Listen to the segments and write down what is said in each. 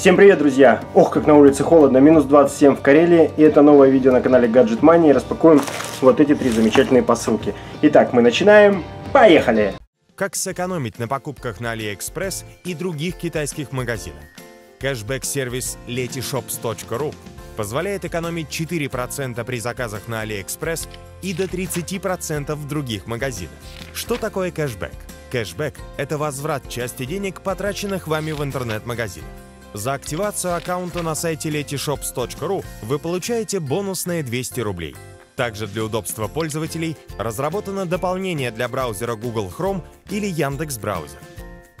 Всем привет, друзья! Ох, как на улице холодно, минус 27 в Карелии, и это новое видео на канале Gadget Money, распакуем вот эти три замечательные посылки. Итак, мы начинаем, поехали! Как сэкономить на покупках на AliExpress и других китайских магазинах? Кэшбэк-сервис letyshops.ru позволяет экономить 4% при заказах на AliExpress и до 30% в других магазинах. Что такое кэшбэк? Кэшбэк – это возврат части денег, потраченных вами в интернет-магазинах. За активацию аккаунта на сайте letyshops.ru вы получаете бонусные 200 рублей. Также для удобства пользователей разработано дополнение для браузера Google Chrome или Яндекс Браузер.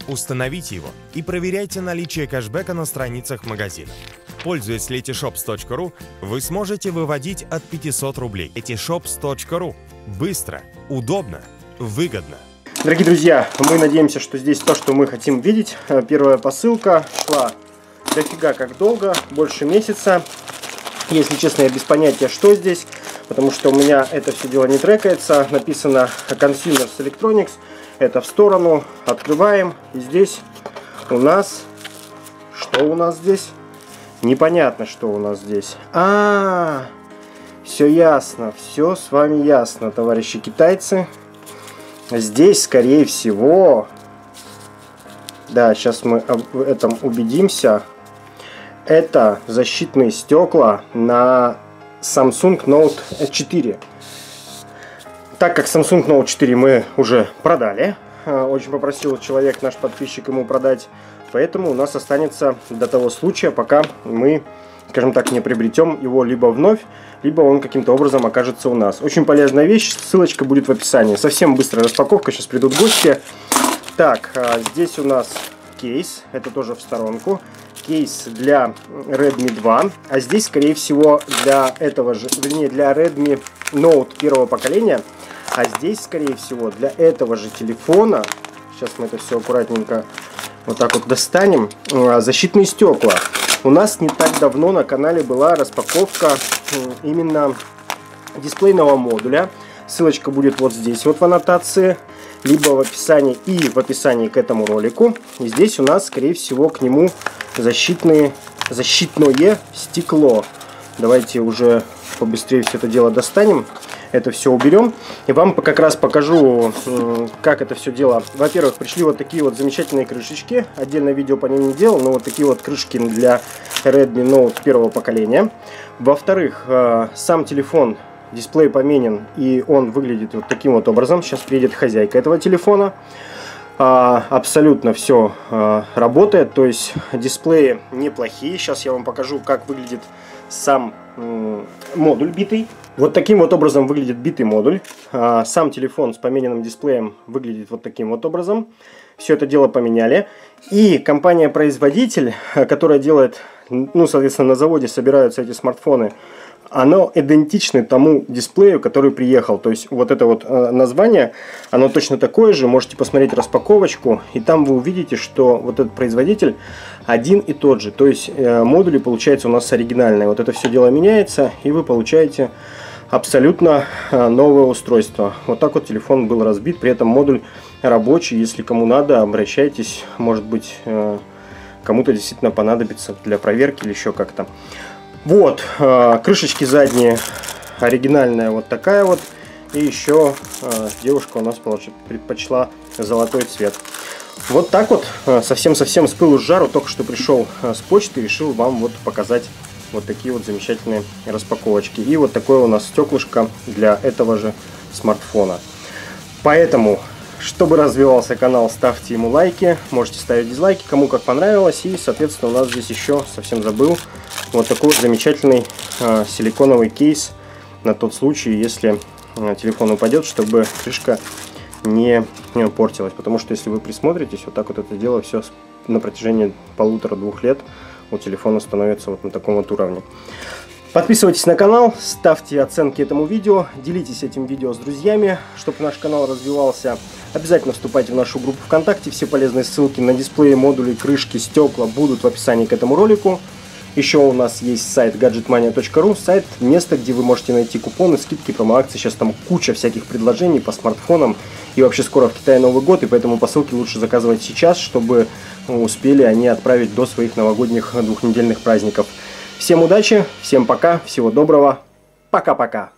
Установите его и проверяйте наличие кэшбэка на страницах магазина. Пользуясь letyshops.ru, вы сможете выводить от 500 рублей. letyshops.ru. Быстро, удобно, выгодно. Дорогие друзья, мы надеемся, что здесь то, что мы хотим видеть. Первая посылка шла дофига как долго, больше месяца. Если честно, я без понятия, что здесь, потому что у меня это все дело не трекается. Написано Consumers Electronics. Это в сторону. Открываем. И здесь у нас... Что у нас здесь? Непонятно, что у нас здесь. А, -а, -а все ясно. Все с вами ясно, товарищи китайцы. Здесь, скорее всего... Да, сейчас мы в этом убедимся это защитные стекла на Samsung Note 4. Так как Samsung Note 4 мы уже продали, э, очень попросил человек, наш подписчик, ему продать, поэтому у нас останется до того случая, пока мы, скажем так, не приобретем его либо вновь, либо он каким-то образом окажется у нас. Очень полезная вещь, ссылочка будет в описании. Совсем быстрая распаковка, сейчас придут гости. Так, а здесь у нас кейс, это тоже в сторонку кейс для Redmi 2, а здесь, скорее всего, для этого же, вернее, для Redmi Note первого поколения, а здесь, скорее всего, для этого же телефона, сейчас мы это все аккуратненько вот так вот достанем, а, защитные стекла. У нас не так давно на канале была распаковка именно дисплейного модуля. Ссылочка будет вот здесь вот в аннотации либо в описании и в описании к этому ролику. И здесь у нас, скорее всего, к нему защитные, защитное стекло. Давайте уже побыстрее все это дело достанем. Это все уберем. И вам как раз покажу, как это все дело. Во-первых, пришли вот такие вот замечательные крышечки. Отдельное видео по ним не делал, но вот такие вот крышки для Redmi Note первого поколения. Во-вторых, э, сам телефон Дисплей поменен, и он выглядит вот таким вот образом. Сейчас приедет хозяйка этого телефона. А, абсолютно все а, работает, то есть дисплеи неплохие. Сейчас я вам покажу, как выглядит сам модуль битый. Вот таким вот образом выглядит битый модуль. А, сам телефон с помененным дисплеем выглядит вот таким вот образом. Все это дело поменяли. И компания-производитель, которая делает, ну, соответственно, на заводе собираются эти смартфоны, оно идентично тому дисплею, который приехал. То есть вот это вот э, название, оно точно такое же. Можете посмотреть распаковочку, и там вы увидите, что вот этот производитель один и тот же. То есть э, модули, получается, у нас оригинальные. Вот это все дело меняется, и вы получаете абсолютно э, новое устройство. Вот так вот телефон был разбит, при этом модуль рабочий. Если кому надо, обращайтесь. Может быть, кому-то действительно понадобится для проверки или еще как-то. Вот, э, крышечки задние оригинальная вот такая вот. И еще э, девушка у нас предпочла золотой цвет. Вот так вот, э, совсем-совсем с пылу с жару, только что пришел с почты, решил вам вот показать вот такие вот замечательные распаковочки. И вот такое у нас стеклышко для этого же смартфона. Поэтому, чтобы развивался канал, ставьте ему лайки, можете ставить дизлайки, кому как понравилось. И, соответственно, у нас здесь еще, совсем забыл, вот такой замечательный э, силиконовый кейс на тот случай, если э, телефон упадет, чтобы крышка не, не портилась. Потому что если вы присмотритесь, вот так вот это дело все на протяжении полутора-двух лет у телефона становится вот на таком вот уровне. Подписывайтесь на канал, ставьте оценки этому видео, делитесь этим видео с друзьями, чтобы наш канал развивался. Обязательно вступайте в нашу группу ВКонтакте, все полезные ссылки на дисплеи, модули, крышки, стекла будут в описании к этому ролику. Еще у нас есть сайт gadgetmania.ru, сайт, место, где вы можете найти купоны, скидки, промо-акции. Сейчас там куча всяких предложений по смартфонам. И вообще скоро в Китае Новый год, и поэтому посылки лучше заказывать сейчас, чтобы ну, успели они отправить до своих новогодних двухнедельных праздников. Всем удачи, всем пока, всего доброго, пока-пока.